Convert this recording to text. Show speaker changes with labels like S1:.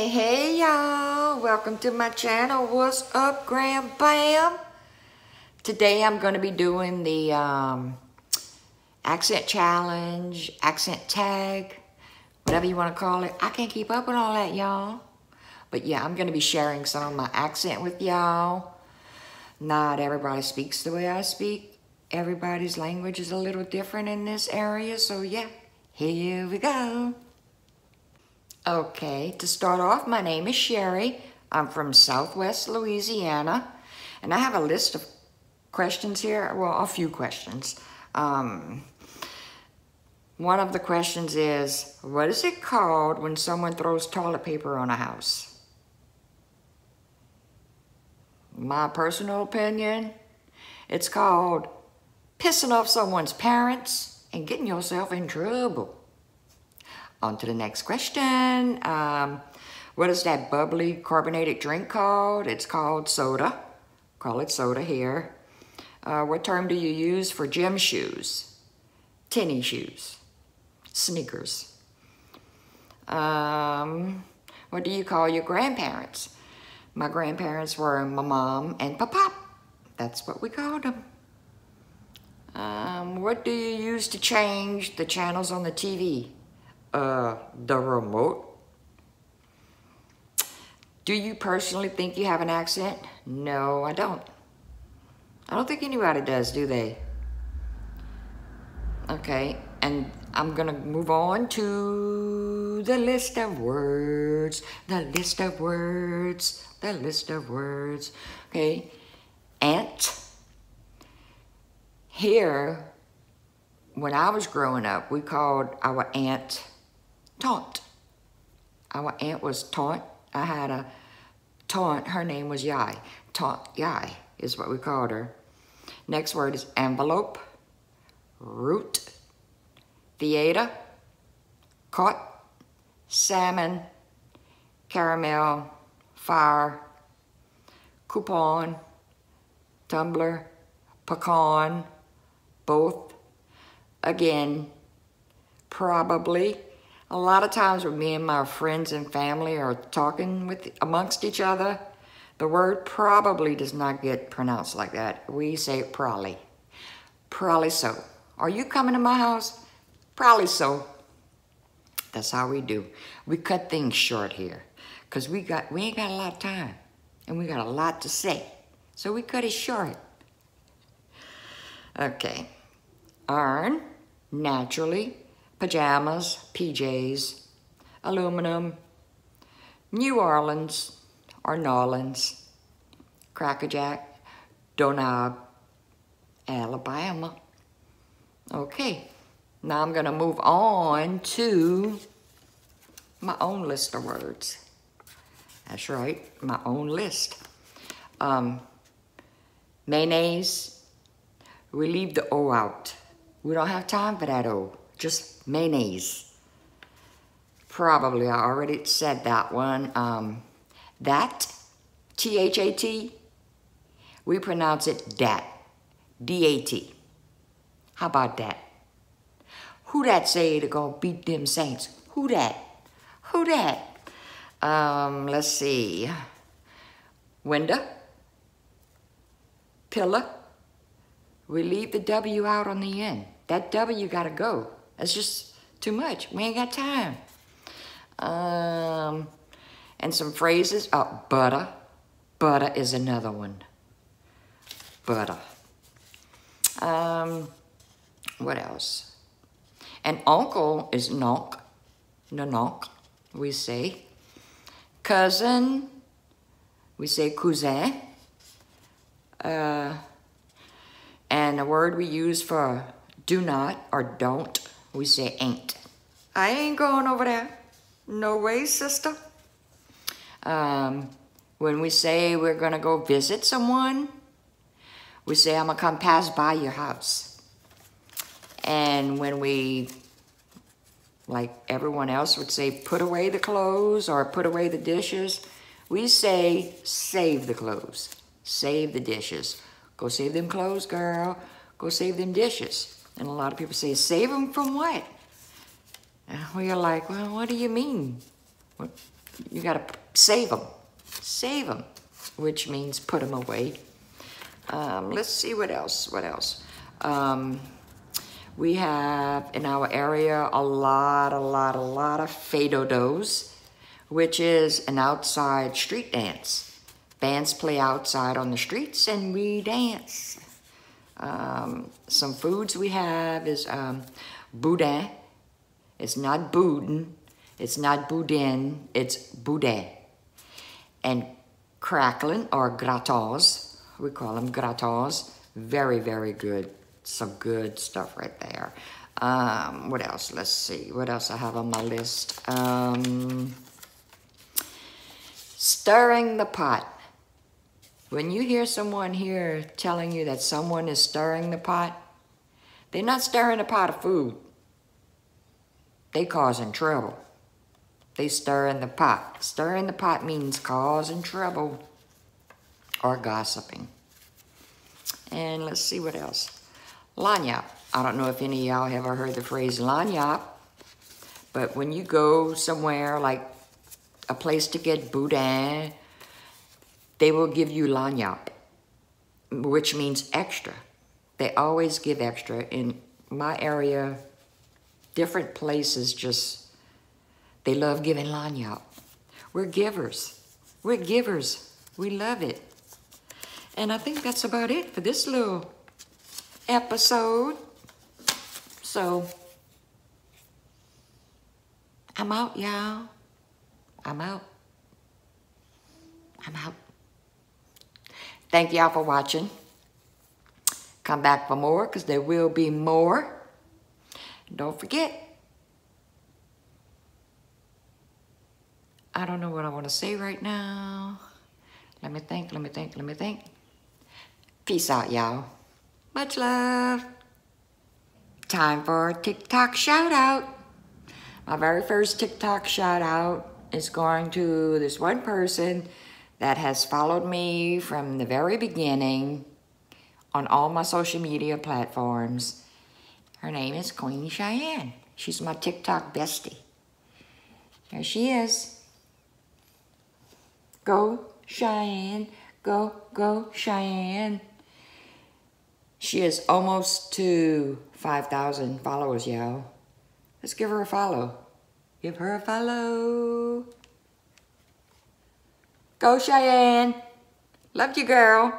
S1: Hey, hey, y'all. Welcome to my channel. What's up, GramBam? Today I'm going to be doing the um, accent challenge, accent tag, whatever you want to call it. I can't keep up with all that, y'all. But yeah, I'm going to be sharing some of my accent with y'all. Not everybody speaks the way I speak. Everybody's language is a little different in this area. So yeah, here we go. Okay, to start off, my name is Sherry. I'm from Southwest Louisiana. And I have a list of questions here. Well, a few questions. Um, one of the questions is, what is it called when someone throws toilet paper on a house? My personal opinion, it's called pissing off someone's parents and getting yourself in trouble. On to the next question. Um, what is that bubbly carbonated drink called? It's called soda. Call it soda here. Uh, what term do you use for gym shoes? Tennis shoes. Sneakers. Um, what do you call your grandparents? My grandparents were my mom and papa. That's what we called them. Um, what do you use to change the channels on the TV? Uh, the remote. Do you personally think you have an accent? No, I don't. I don't think anybody does, do they? Okay, and I'm gonna move on to the list of words, the list of words, the list of words. Okay, aunt. Here, when I was growing up, we called our aunt Taunt. Our aunt was Taunt. I had a Taunt, her name was Yai. Taunt Yai is what we called her. Next word is envelope, root, theater, caught, salmon, caramel, fire, coupon, tumbler, pecan, both, again, probably. A lot of times when me and my friends and family are talking with amongst each other, the word probably does not get pronounced like that. We say probably. Probably so. Are you coming to my house? Probably so. That's how we do. We cut things short here. Cause we got we ain't got a lot of time. And we got a lot to say. So we cut it short. Okay. Iron, naturally, pajamas, PJs, aluminum, New Orleans, or Nolans, Crackerjack, Donab, Alabama. Okay, now I'm gonna move on to my own list of words. That's right, my own list. Um, mayonnaise, we leave the O out. We don't have time for that O, just mayonnaise. Probably, I already said that one. Um, that, T-H-A-T, we pronounce it dat, D-A-T. How about that? Who that say to go beat them saints? Who that? Who that? Um, let's see. Window. Pillar. We leave the W out on the end. That W gotta go. That's just too much. We ain't got time. Um, and some phrases. Oh, butter. Butter is another one. Butter. Um, what else? And uncle is nonk. No nonk, we say. Cousin, we say cousin. Uh, and a word we use for do not or don't, we say ain't. I ain't going over there. No way, sister. Um, when we say we're going to go visit someone, we say, I'm going to come pass by your house. And when we, like everyone else would say, put away the clothes or put away the dishes, we say, save the clothes, save the dishes. Go save them clothes, girl. Go save them dishes. And a lot of people say, save them from what? And we are like, well, what do you mean? What, you got to save them. Save them, which means put them away. Um, let's see what else. What else? Um, we have in our area a lot, a lot, a lot of fais do-dos, which is an outside street dance. Bands play outside on the streets and we dance. Um, some foods we have is um, boudin. It's not boudin. It's not boudin. It's boudin. And crackling or grattons. We call them grattons. Very, very good. Some good stuff right there. Um, what else? Let's see. What else I have on my list? Um, stirring the pot. When you hear someone here telling you that someone is stirring the pot, they're not stirring a pot of food. They causing trouble. They stirring the pot. Stirring the pot means causing trouble or gossiping. And let's see what else. Lagniappe. I don't know if any of y'all have ever heard the phrase lagniappe, but when you go somewhere like a place to get boudin they will give you lagniappe, which means extra. They always give extra. In my area, different places just, they love giving lagniappe. We're givers. We're givers. We love it. And I think that's about it for this little episode. So, I'm out, y'all. I'm out. I'm out. Thank y'all for watching. Come back for more because there will be more. Don't forget, I don't know what I want to say right now. Let me think, let me think, let me think. Peace out, y'all. Much love. Time for a TikTok shout out. My very first TikTok shout out is going to this one person that has followed me from the very beginning on all my social media platforms. Her name is Queen Cheyenne. She's my TikTok bestie. There she is. Go Cheyenne, go, go Cheyenne. She is almost to 5,000 followers, y'all. Let's give her a follow. Give her a follow. Go Cheyenne. Love you, girl.